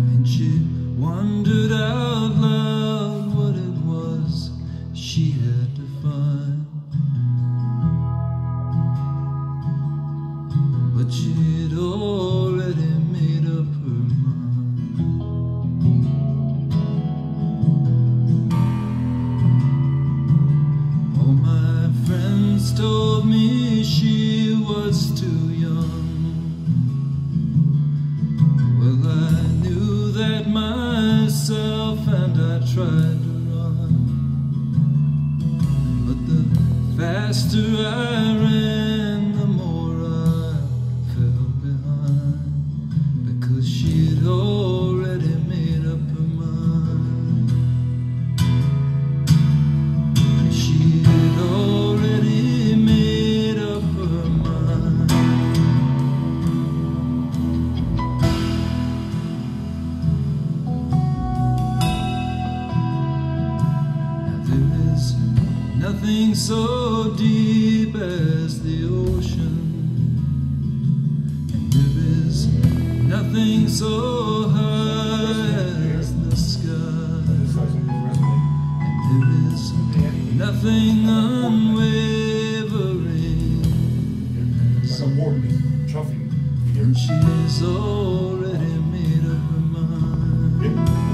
And she wondered out loud what it was she had to find. But she'd already made up her mind. All my friends told me she tried to run. But the faster I ran, nothing so deep as the ocean, and there is nothing so high as the sky. And there is nothing unwavering Like a warden is chuffing here. and she's already made up her mind.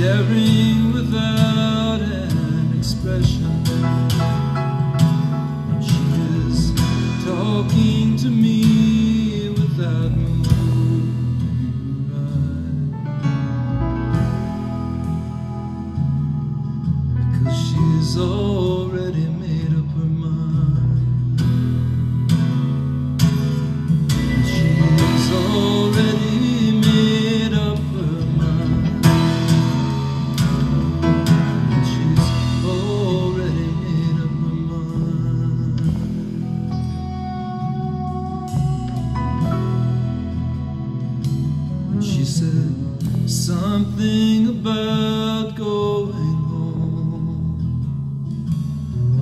Staring without an expression. And she is talking to me without moving her eyes. Because she's already something about going home.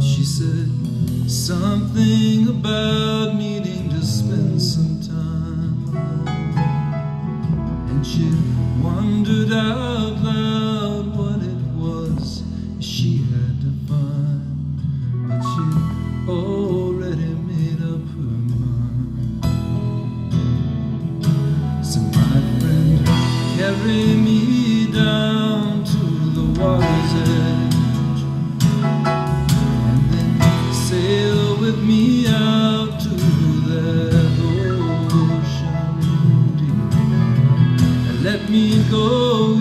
She said something about needing to spend some time. And she wondered out loud what it was she had to find. But she already made up her mind. So my friend, carry me water's edge And then sail with me out to that ocean. Deep And let me go